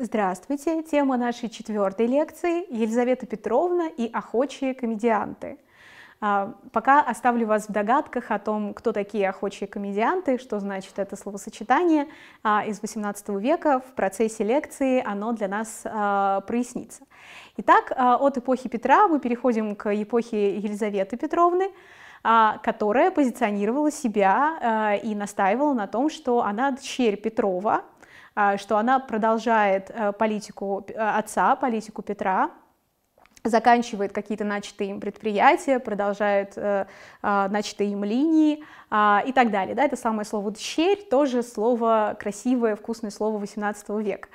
Здравствуйте! Тема нашей четвертой лекции – Елизавета Петровна и охочие комедианты. А, пока оставлю вас в догадках о том, кто такие охочие комедианты, что значит это словосочетание а, из XVIII века. В процессе лекции оно для нас а, прояснится. Итак, от эпохи Петра мы переходим к эпохе Елизаветы Петровны, которая позиционировала себя и настаивала на том, что она дочерь Петрова, что она продолжает политику отца, политику Петра, заканчивает какие-то начатые им предприятия, продолжает э, э, начатые им линии э, и так далее. Да, это самое слово «дщерь», тоже слово красивое, вкусное слово XVIII века.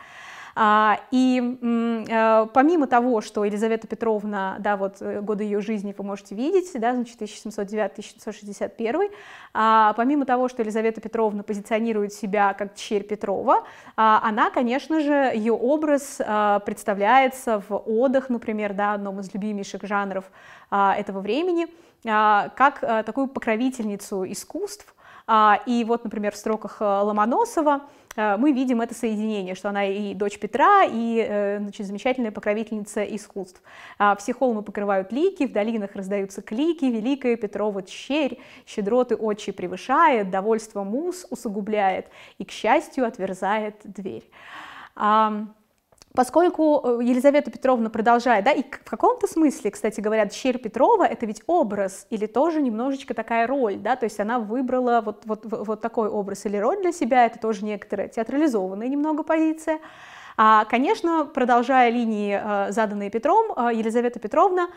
А, и э, помимо того, что Елизавета Петровна, да, вот э, годы ее жизни вы можете видеть, да, значит, 1709-1761, а, помимо того, что Елизавета Петровна позиционирует себя как дщерь Петрова, а, она, конечно же, ее образ представляется в одах, например, да, одном из любимейших жанров этого времени, как такую покровительницу искусств, и вот, например, в строках Ломоносова Э, мы видим это соединение, что она и дочь Петра, и э, значит, замечательная покровительница искусств. А все холмы покрывают лики, в долинах раздаются клики, великая Петрова черь, щедроты отчи превышает, довольство мус усугубляет, и, к счастью, отверзает дверь. Поскольку э, Елизавета Петровна продолжает, да, и в каком-то смысле, кстати говоря, дщерь Петрова — это ведь образ или тоже немножечко такая роль, да, то есть она выбрала вот, вот, вот такой образ или роль для себя, это тоже некоторая театрализованная немного позиция. А, конечно, продолжая линии, э, заданные Петром, э, Елизавета Петровна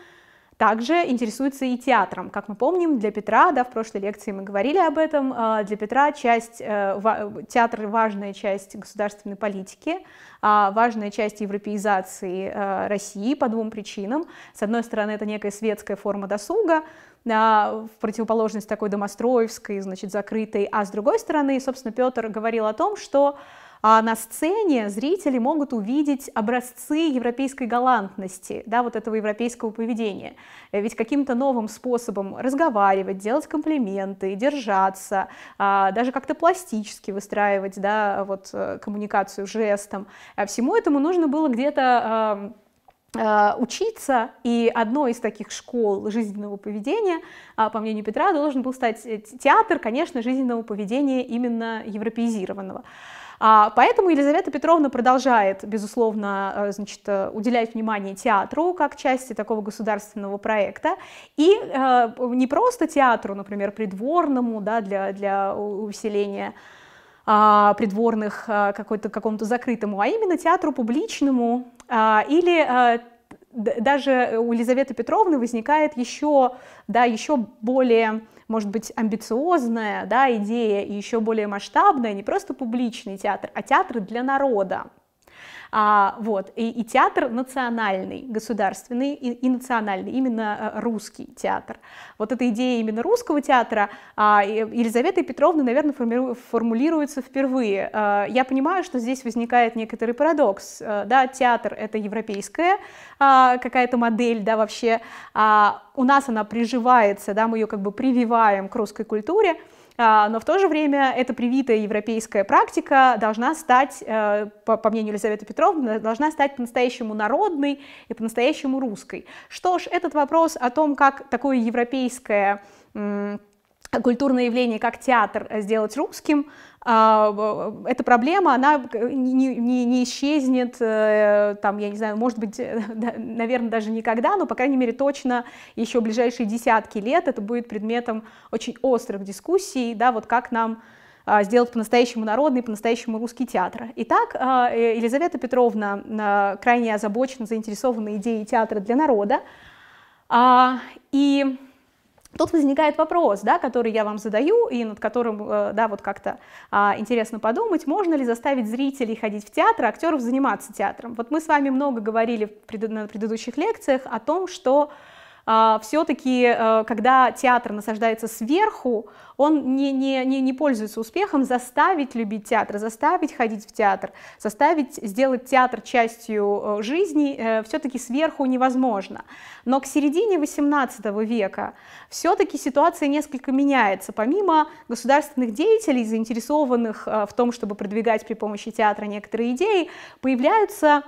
также интересуется и театром. Как мы помним, для Петра, да, в прошлой лекции мы говорили об этом, а, для Петра часть, э, театр – важная часть государственной политики, а, важная часть европеизации э, России по двум причинам. С одной стороны, это некая светская форма досуга, в противоположность такой домостроевской, значит, закрытой, а с другой стороны, собственно, Петр говорил о том, что а на сцене зрители могут увидеть образцы европейской галантности, да, вот этого европейского поведения. Э, ведь каким-то новым способом разговаривать, делать комплименты, держаться, а, даже как-то пластически выстраивать да, вот, э, коммуникацию жестом, а всему этому нужно было где-то учиться, и одной из таких школ жизненного поведения, по мнению Петра, должен был стать э, театр, конечно, жизненного поведения именно европеизированного. А, поэтому Елизавета Петровна продолжает, безусловно, э, значит, э, уделять внимание театру как части такого государственного проекта. И э, не просто театру, например, придворному, да, для, для усиления а, придворных какой-то, какому-то закрытому, а именно театру публичному а, или даже у Елизаветы Петровны возникает еще, да, еще более может быть, амбициозная да, идея и еще более масштабная, не просто публичный театр, а театр для народа. А, вот, и, и театр национальный, государственный и, и национальный, именно э, русский театр. Вот эта идея именно русского театра а, Елизаветой Петровной, наверное, формулируется впервые. А, я понимаю, что здесь возникает некоторый парадокс. А, да, театр — это европейская а, какая-то модель, да, вообще. А, у нас она приживается, да, мы ее как бы прививаем к русской культуре, но в то же время эта привитая европейская практика должна стать, э, по мнению Елизаветы Петровны, должна стать по-настоящему народной и по-настоящему русской. Что ж, этот вопрос о том, как такое европейское культурное явление, как театр, э, сделать русским, а, эта проблема, она не, не, не исчезнет, э, там, я не знаю, может быть, наверное, даже никогда, но, по крайней мере, точно еще ближайшие десятки лет это будет предметом очень острых дискуссий, да, вот как нам а, сделать по-настоящему народный, по-настоящему русский театр. Итак, а, э, Елизавета Петровна крайне озабочена, заинтересована идеей театра для народа, и Тут возникает вопрос, да, который я вам задаю, и над которым э, да, вот как-то а, интересно подумать, можно ли заставить зрителей ходить в театр, актеров заниматься театром. Вот мы с вами много говорили пред, на предыдущих лекциях о том, что а, все-таки, э, когда театр насаждается сверху, он не, не, не, не пользуется успехом заставить любить театр, заставить ходить в театр, заставить сделать театр частью э, жизни э, все-таки сверху невозможно. Но к середине XVIII века все-таки ситуация несколько меняется. Помимо государственных деятелей, заинтересованных в том, чтобы продвигать при помощи театра некоторые идеи, появляются а,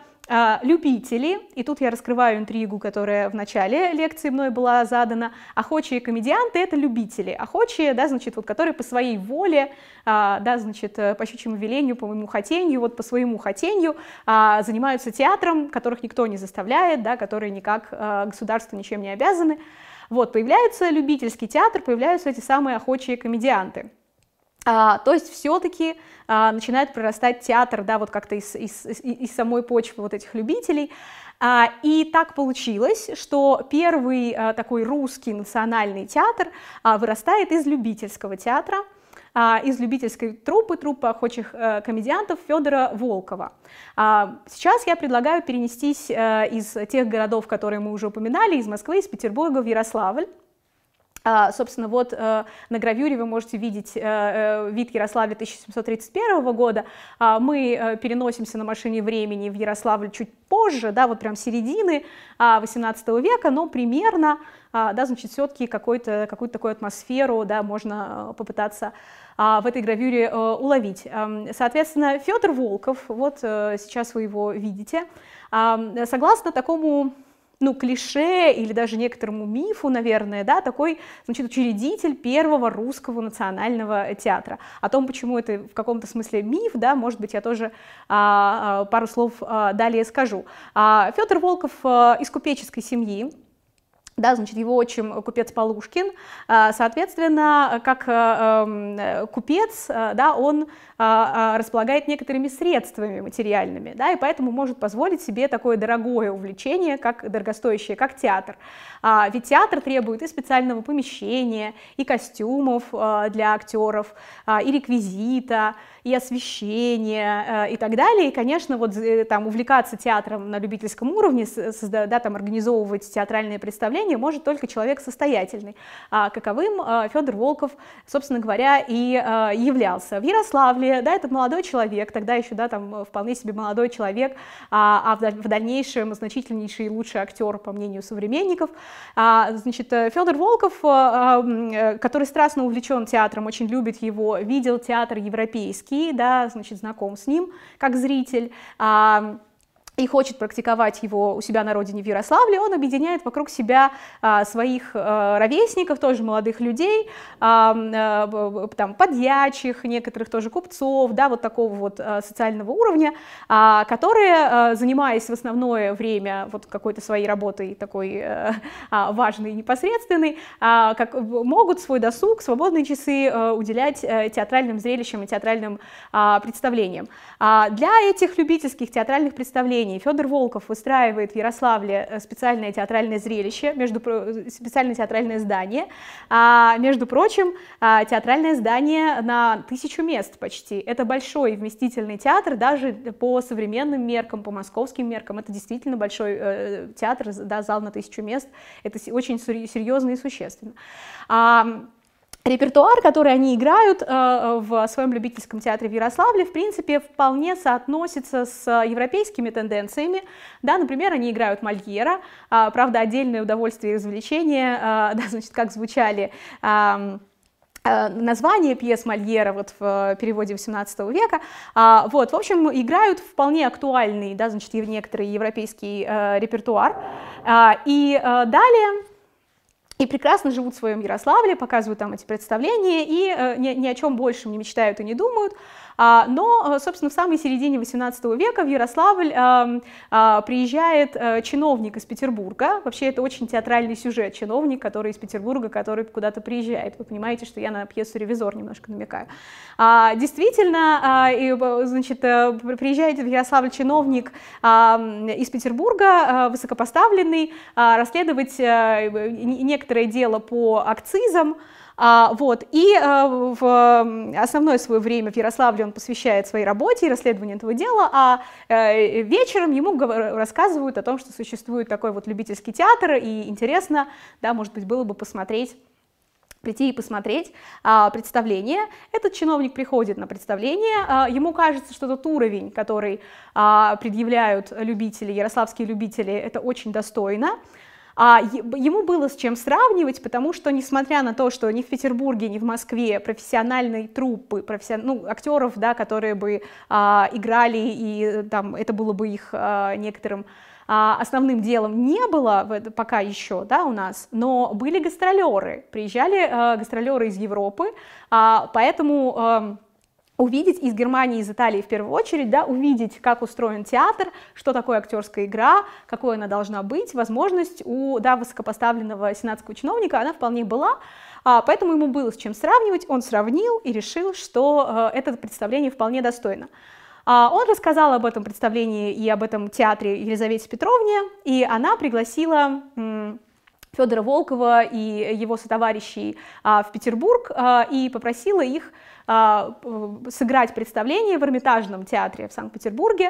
любители, и тут я раскрываю интригу, которая в начале лекции мной была задана, охочие комедианты — это любители, охочие, да, значит, вот, которые по своей воле, а, да, значит, э, по щучьему велению, по моему хотению, вот по своему хотению а, занимаются театром, которых никто не заставляет, да, которые никак государству ничем не обязаны. Вот, появляется любительский театр, появляются эти самые охочие комедианты. А, то есть все-таки а, начинает прорастать театр, да, вот как-то из, из, из самой почвы вот этих любителей. А, и так получилось, что первый а, такой русский национальный театр а, вырастает из любительского театра, а, из любительской труппы, труппы охочих а, комедиантов Федора Волкова. А, сейчас я предлагаю перенестись а, из тех городов, которые мы уже упоминали, из Москвы, из Петербурга в Ярославль. А, собственно, вот э, на гравюре вы можете видеть э, э, вид Ярославля 1731 года. А, мы переносимся на машине времени в Ярославль чуть позже, да, вот прям середины 18 а, века, но примерно, да, значит, все-таки какую-то какую такую атмосферу, да, можно попытаться в этой гравюре уловить. Соответственно, Федор Волков, вот сейчас вы его видите, согласно такому ну, клише или даже некоторому мифу, наверное, да, такой, значит, учредитель первого русского национального театра. О том, почему это в каком-то смысле миф, да, может быть, я тоже а, а пару слов а, далее скажу. А, Федор Волков а, из купеческой семьи, да, значит, его отчим купец Полушкин, а, соответственно, как а, эм, купец, да, он а, располагает некоторыми средствами материальными, да, и поэтому может позволить себе такое дорогое увлечение, как дорогостоящее, как театр. Ведь театр требует и специального помещения, и костюмов для актеров, и реквизита, и освещения, и так далее. И, конечно, вот э, там увлекаться театром на любительском уровне, да, там организовывать театральные представления, может только человек состоятельный, а каковым а, Федор Волков, собственно говоря, и а, являлся. В Ярославле, да, этот молодой человек, тогда еще, да, там вполне себе молодой человек, а в дальнейшем значительнейший и лучший актер, по мнению современников, значит, Федор Волков, который страстно увлечен театром, очень любит его, видел театр европейский, да, значит, знаком с ним как зритель, и хочет практиковать его у себя на родине в Ярославле, он объединяет вокруг себя а, своих а, ровесников, тоже молодых людей, а, а, там, подьячих, некоторых тоже купцов, да, вот такого вот а, социального уровня, а, которые, занимаясь в основное время вот какой-то своей работой такой важной и непосредственной, как, могут свой досуг, свободные часы уделять театральным зрелищам и театральным представлениям. Для этих любительских театральных представлений Евгений Федор Волков выстраивает в Ярославле э, специальное театральное зрелище, между, специальное театральное здание. А, между прочим, а, театральное здание на тысячу мест почти. Это большой вместительный театр, даже по современным меркам, по московским меркам. Это действительно большой э, театр, да, зал на тысячу мест. Это очень серьезно и существенно. А, репертуар, который они играют э, в своем любительском театре в Ярославле, в принципе, вполне соотносится с европейскими тенденциями. Да, например, они играют Мольера, э, правда, отдельное удовольствие и развлечение, э, да, значит, как звучали э, название пьес Мольера вот в переводе XVIII века. Вот, в общем, играют вполне актуальный, да, значит, некоторый европейский репертуар. И э, далее и прекрасно живут в своем Ярославле, показывают там эти представления и э, ни, ни о чем большем не мечтают и не думают. А, но, э, собственно, в самой середине XVIII века в Ярославль а, а, приезжает э, чиновник из Петербурга. Вообще это очень театральный сюжет. Чиновник, который из Петербурга, который куда-то приезжает. Вы понимаете, что я на пьесу «Ревизор» немножко намекаю. Действительно, значит, приезжает в Ярославль чиновник из Петербурга, высокопоставленный, расследовать некоторое дело по акцизам, а, вот, и а, в основное свое время в Ярославле он посвящает своей работе и расследованию этого дела, а э, вечером ему рассказывают о том, что существует такой вот любительский театр, и интересно, да, может быть, было бы посмотреть прийти и посмотреть а, представление. Этот чиновник приходит на представление, а, ему кажется, что тот уровень, который а, предъявляют любители, ярославские любители, это очень достойно. А ему было с чем сравнивать, потому что, несмотря на то, что ни в Петербурге, ни в Москве профессиональной труппы, профессион... ну, актеров, да, которые бы а, играли, и там, это было бы их а, некоторым а, основным делом не было пока еще да, у нас, но были гастролеры, приезжали а, гастролеры из Европы, а, поэтому увидеть из Германии, из Италии в первую очередь, да, увидеть, как устроен театр, что такое актерская игра, какой она должна быть, возможность у да, высокопоставленного сенатского чиновника, она вполне была, а, поэтому ему было с чем сравнивать, он сравнил и решил, что э, это представление вполне достойно. А, он рассказал об этом представлении и об этом театре Елизавете Петровне, и она пригласила Федора Волкова и его сотоварищей а, в Петербург а, и попросила их сыграть представление в Эрмитажном театре в Санкт-Петербурге.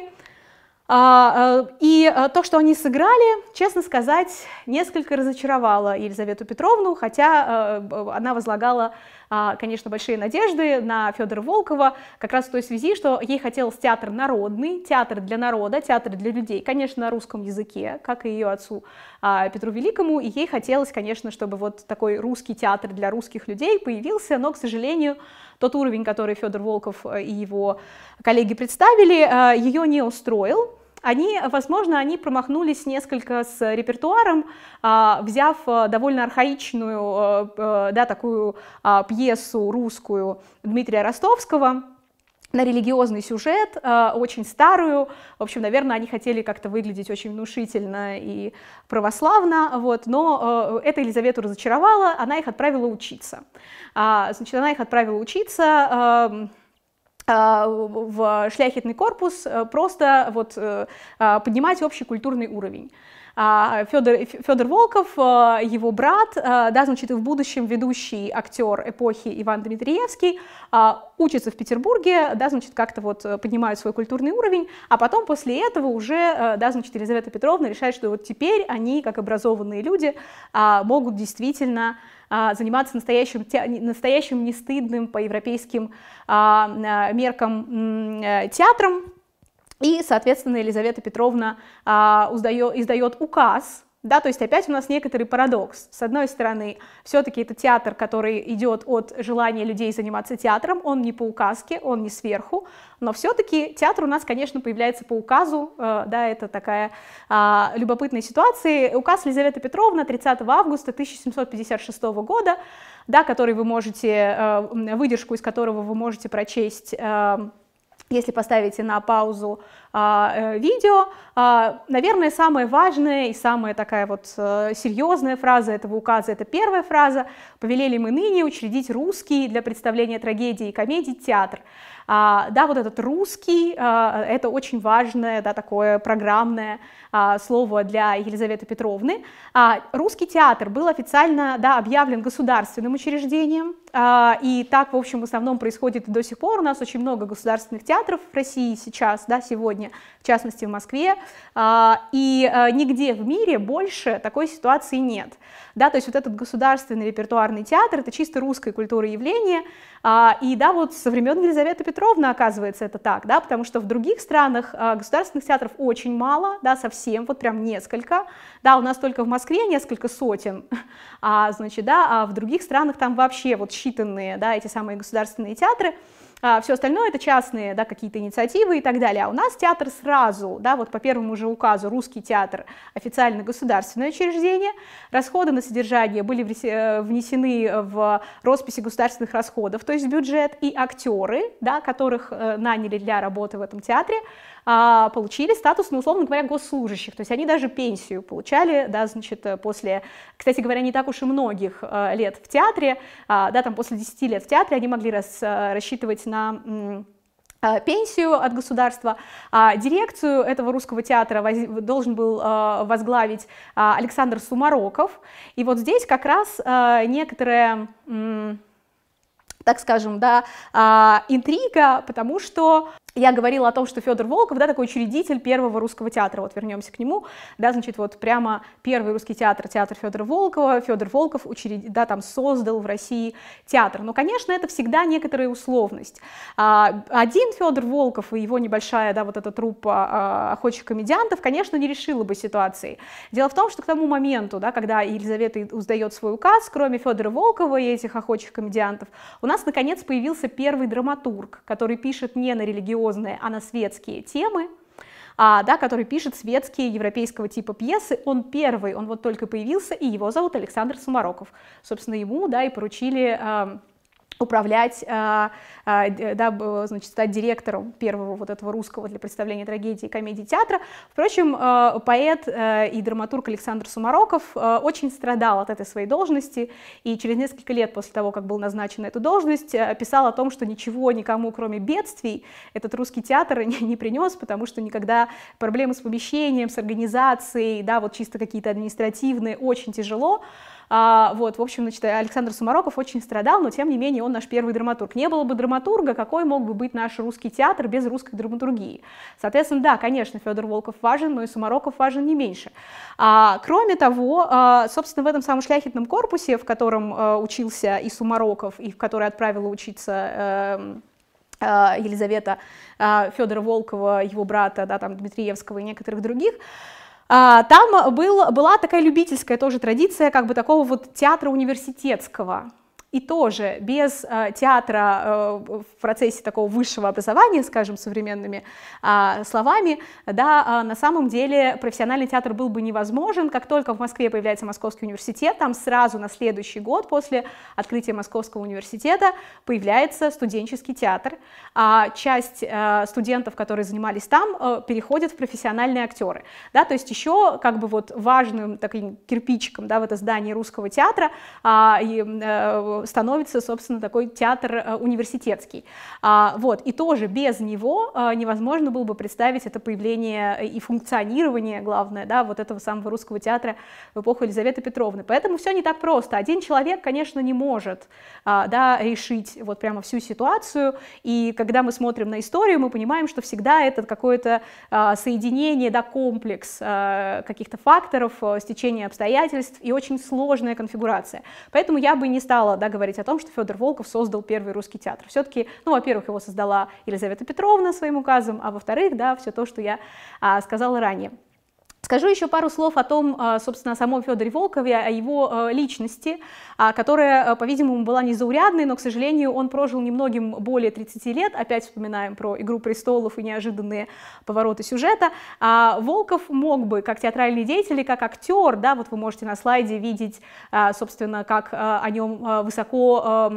Э, и э, то, что они сыграли, честно сказать, несколько разочаровало Елизавету Петровну, хотя она возлагала а, конечно, большие надежды на Федора Волкова, как раз в той связи, что ей хотелось театр народный, театр для народа, театр для людей, конечно, на русском языке, как и ее отцу а, Петру Великому, и ей хотелось, конечно, чтобы вот такой русский театр для русских людей появился, но, к сожалению, тот уровень, который Федор Волков э, и его коллеги представили, э, ее не устроил, они, возможно, они промахнулись несколько с репертуаром, а, взяв э, довольно архаичную, э, э, да, такую а, пьесу русскую Дмитрия Ростовского, на религиозный сюжет, очень старую. В общем, наверное, они хотели как-то выглядеть очень внушительно и православно, вот, но это Елизавету разочаровало, она их отправила учиться. А, значит, она их отправила учиться а, в шляхетный корпус э, просто вот э, а, поднимать общий культурный уровень. Федор, Федор Волков, э, его брат, да, значит, и в будущем ведущий актер эпохи Иван Дмитриевский, учится в Петербурге, да, значит, как-то вот поднимают свой культурный уровень, а потом после этого уже, да, значит, Елизавета Петровна решает, что вот теперь они, как образованные люди, могут действительно а, заниматься настоящим, настоящим нестыдным по европейским а, а, меркам э, театром. И, соответственно, Елизавета Петровна издает указ да, то есть опять у нас некоторый парадокс. С одной стороны, все-таки это театр, который идет от желания людей заниматься театром, он не по указке, он не сверху, но все-таки театр у нас, конечно, появляется по указу, э, да, это такая э, любопытная ситуация. Указ Елизаветы Петровны 30 августа 1756 года, да, который вы можете, э, выдержку из которого вы можете прочесть э, если поставите на паузу а, э, видео, а, наверное, самая важная и самая такая вот а, серьезная фраза этого указа, это первая фраза «Повелели мы ныне учредить русский для представления трагедии и комедий театр». А, да, вот этот русский, а, это очень важное, да, такое программное а, слово для Елизаветы Петровны. А, русский театр был официально, да, объявлен государственным учреждением, и так, в общем, в основном происходит и до сих пор. У нас очень много государственных театров в России сейчас, да, сегодня, в частности в Москве, а, и а, нигде в мире больше такой ситуации нет. Да, то есть вот этот государственный репертуарный театр — это чисто русская культура явления, а, и да, вот со времен Елизаветы Петровны оказывается это так, да, потому что в других странах а, государственных театров очень мало, да, совсем, вот прям несколько, да, у нас только в Москве несколько сотен, а, значит, да, а в других странах там вообще вот считанные, да, эти самые государственные театры, а все остальное это частные да, какие-то инициативы и так далее. А у нас театр сразу, да, вот по первому же указу, русский театр официально государственное учреждение, расходы на содержание были э, внесены в росписи государственных расходов, то есть бюджет, и актеры, да, которых э, наняли для работы в этом театре, а, получили статус, ну, условно говоря, госслужащих, то есть они даже пенсию получали, да, значит, э, после, кстати говоря, не так уж и многих лет в театре, а, да, там после 10 лет в театре они могли рас, рассчитывать на пенсию от государства. А дирекцию этого русского театра должен был возглавить Александр Сумароков. И вот здесь как раз некоторые так скажем, да, интрига, потому что я говорила о том, что Федор Волков, да, такой учредитель первого русского театра, вот вернемся к нему, да, значит, вот прямо первый русский театр, театр Федора Волкова, Федор Волков учредил, да, там создал в России театр. Но, конечно, это всегда некоторая условность. А, один Федор Волков и его небольшая, да, вот эта труппа а, охотчих комедиантов, конечно, не решила бы ситуации. Дело в том, что к тому моменту, да, когда Елизавета уздает свой указ, кроме Федора Волкова и этих охотчих комедиантов, у нас, наконец, появился первый драматург, который пишет не на религиозные религиозные, а на светские темы, а, да, который пишет светские европейского типа пьесы. Он первый, он вот только появился, и его зовут Александр Сумароков. Собственно, ему, да, и поручили а, управлять, а, а, да, значит, стать директором первого вот этого русского для представления трагедии и комедии театра. Впрочем, а, поэт и драматург Александр Сумароков очень страдал от этой своей должности, и через несколько лет после того, как был назначен на эту должность, писал о том, что ничего никому, кроме бедствий, этот русский театр не, не принес, потому что никогда проблемы с помещением, с организацией, да, вот чисто какие-то административные, очень тяжело, а, вот, в общем, значит, Александр Сумароков очень страдал, но тем не менее он наш первый драматург. Не было бы драматурга, какой мог бы быть наш русский театр без русской драматургии? Соответственно, да, конечно, Федор Волков важен, но и Сумароков важен не меньше. А, кроме того, а, собственно, в этом самом шляхетном корпусе, в котором а, учился и Сумароков, и в который отправила учиться э, Елизавета Федора Волкова, его брата, да, там, Дмитриевского и некоторых других, а, там был, была такая любительская тоже традиция как бы такого вот театра университетского. И тоже без э, театра э, в процессе такого высшего образования, скажем, современными э, словами, да, э, на самом деле профессиональный театр был бы невозможен. Как только в Москве появляется Московский университет, там сразу на следующий год после открытия Московского университета появляется студенческий театр. А часть э, студентов, которые занимались там, э, переходят в профессиональные актеры. Да, то есть еще как бы вот важным таким кирпичиком да, в это здание русского театра э, э, становится, собственно, такой театр э, университетский. А, вот, и тоже без него э, невозможно было бы представить это появление и функционирование, главное, да, вот этого самого русского театра в эпоху Елизаветы Петровны. Поэтому все не так просто. Один человек, конечно, не может а, да, решить вот прямо всю ситуацию, и когда мы смотрим на историю, мы понимаем, что всегда это какое-то а, соединение, да, комплекс каких-то факторов, стечение обстоятельств и очень сложная конфигурация. Поэтому я бы не стала да, говорить о том, что Федор Волков создал первый русский театр. Все-таки, ну, во-первых, его создала Елизавета Петровна своим указом, а во-вторых, да, все то, что я а, сказала ранее. Скажу еще пару слов о том, а, собственно, о самом Федоре Волкове, о его а, личности, а, которая, по-видимому, была незаурядной, но, к сожалению, он прожил немногим более 30 лет. Опять вспоминаем про «Игру престолов» и неожиданные повороты сюжета. Волков мог бы, как театральный деятель и как актер, да, вот вы можете на слайде видеть, собственно, как о нем высоко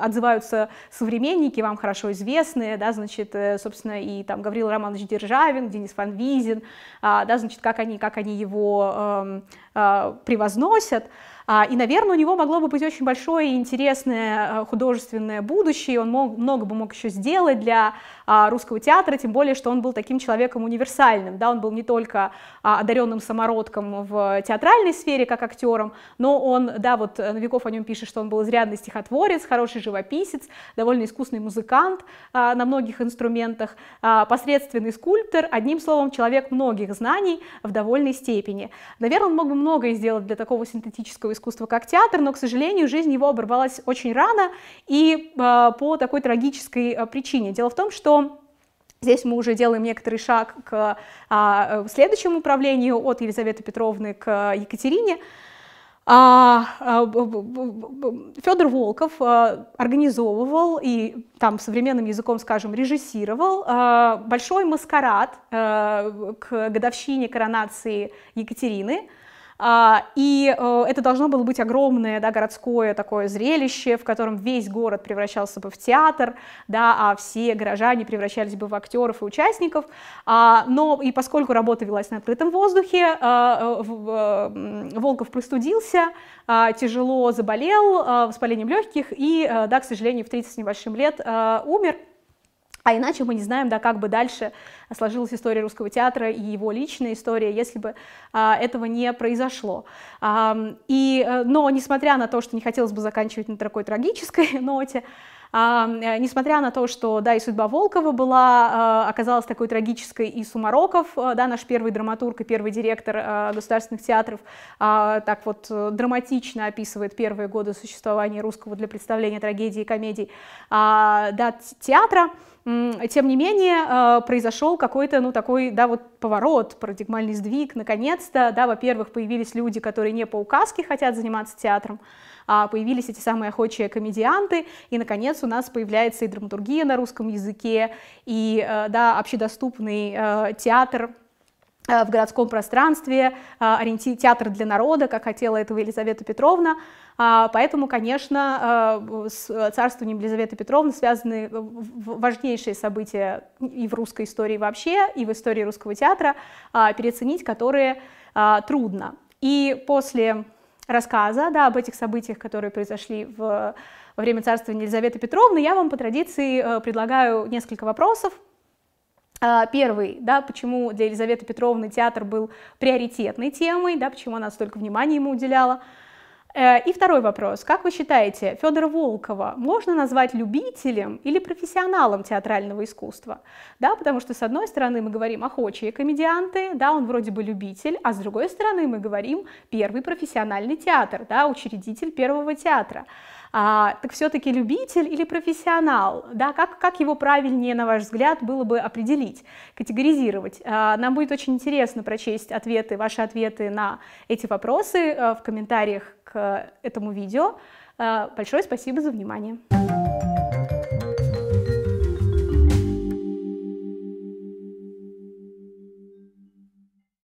отзываются современники, вам хорошо известные, да, значит, э, собственно, и там Гаврил Романович Державин, Денис Фан Визин, да, значит, как они, как они его э, э, превозносят. А, и, наверное, у него могло бы быть очень большое и интересное э, художественное будущее, он мог, много бы мог еще сделать для а, русского театра, тем более, что он был таким человеком универсальным, да, он был не только а, одаренным самородком в театральной сфере, как актером, но он, да, вот Новиков о нем пишет, что он был изрядный стихотворец, хороший живописец, довольно искусный музыкант на многих инструментах, посредственный скульптор, одним словом, человек многих знаний в довольной степени. Наверное, он мог бы многое сделать для такого синтетического искусства как театр, но, к сожалению, жизнь его оборвалась очень рано и э, по такой трагической э, причине. Дело в том, что Здесь мы уже делаем некоторый шаг к а, следующему управлению от Елизаветы Петровны к Екатерине. А, а, Федор Волков а, организовывал и там современным языком, скажем, режиссировал а, большой маскарад а, к годовщине коронации Екатерины. А, и э, это должно было быть огромное да, городское такое зрелище, в котором весь город превращался бы в театр, да, а все горожане превращались бы в актеров и участников. А, но и поскольку работа велась на открытом воздухе, а, Волков простудился, тяжело заболел воспалением легких и, да, к сожалению, в 30 с небольшим лет умер. А иначе мы не знаем, да, как бы дальше сложилась история русского театра и его личная история, если бы а, этого не произошло. А, и, э, но несмотря на то, что не хотелось бы заканчивать на такой трагической ноте, а, несмотря на то, что, да, и судьба Волкова была, а, оказалась такой трагической, и Сумароков, а, да, наш первый драматург и первый директор а, государственных театров, а, так вот драматично описывает первые годы существования русского для представления трагедии и комедий, а, да, театра, тем не менее, а, произошел какой-то, ну, такой, да, вот поворот, парадигмальный сдвиг, наконец-то, да, во-первых, появились люди, которые не по указке хотят заниматься театром, а, появились эти самые охочие комедианты, и, наконец, у нас появляется и драматургия на русском языке, и, э, да, общедоступный э, театр, э, в городском пространстве, ориенти... театр для народа, как хотела этого Елизавета Петровна. А, поэтому, конечно, с царствованием Елизаветы Петровны связаны важнейшие события и в русской истории вообще, и в истории русского театра, а, переоценить которые трудно. И после рассказа да, об этих событиях, которые произошли в, во время царствования Елизаветы Петровны, я вам по традиции э, предлагаю несколько вопросов. А, первый, да, почему для Елизаветы Петровны театр был приоритетной темой, да, почему она столько внимания ему уделяла. Э, и второй вопрос. Как вы считаете, Федора Волкова можно назвать любителем или профессионалом театрального искусства? Да, потому что с одной стороны мы говорим охочие комедианты, да, он вроде бы любитель, а с другой стороны мы говорим первый профессиональный театр, да, учредитель первого театра а, так все-таки любитель или профессионал, да, как, как его правильнее, на ваш взгляд, было бы определить, категоризировать. А, нам будет очень интересно прочесть ответы, ваши ответы на эти вопросы а, в комментариях к этому видео. А, большое спасибо за внимание.